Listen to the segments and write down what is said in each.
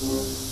Thank.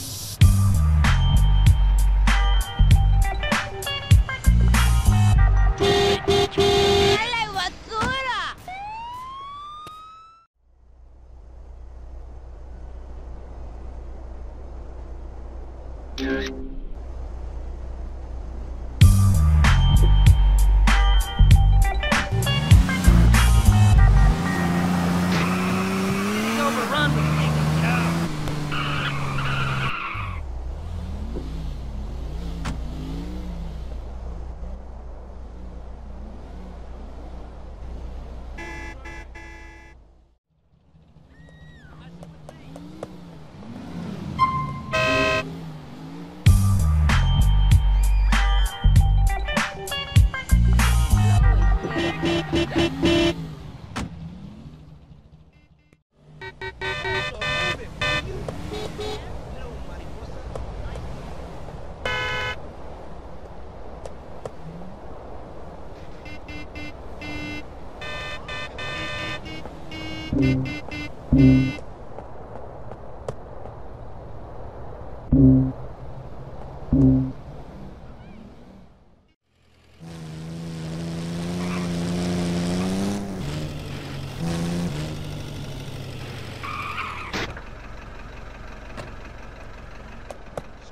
Thank mm -hmm. you.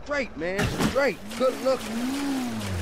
Straight, man, straight. Good looking.